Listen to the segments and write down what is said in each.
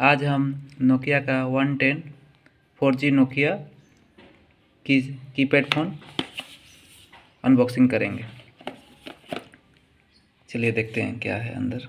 आज हम नोकिया का one ten, four G Nokia की कीपैड फ़ोन अनबॉक्सिंग करेंगे। चलिए देखते हैं क्या है अंदर।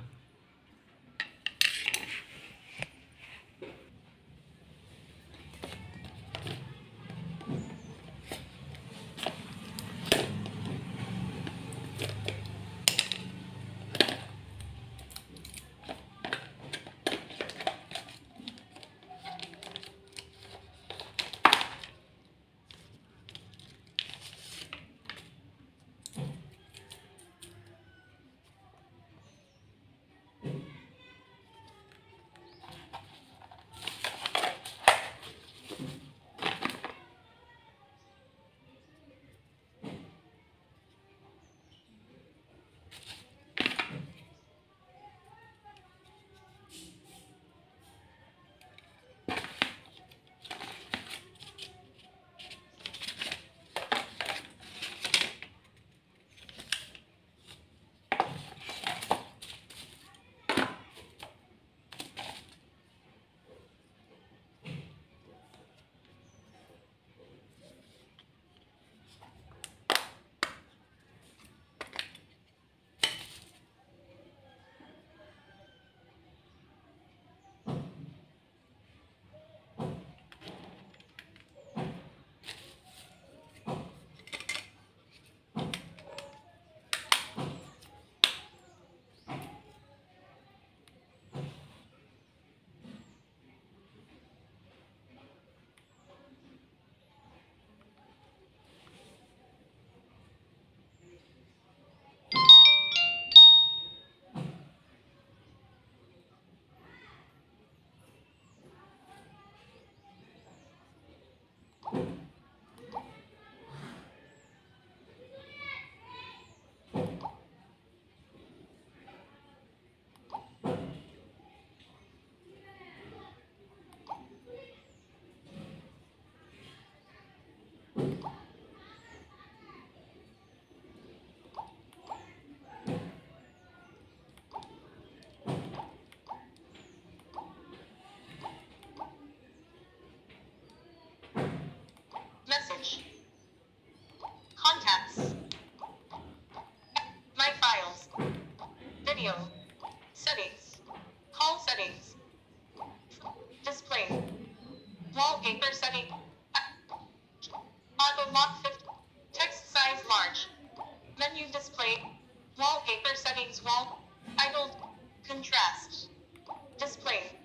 Storage. Contacts. My files. Video. Settings. Call settings. Display. Wallpaper setting. Auto lock 50. Text size large. Menu display. Wallpaper settings wall. Idle. Contrast. Display.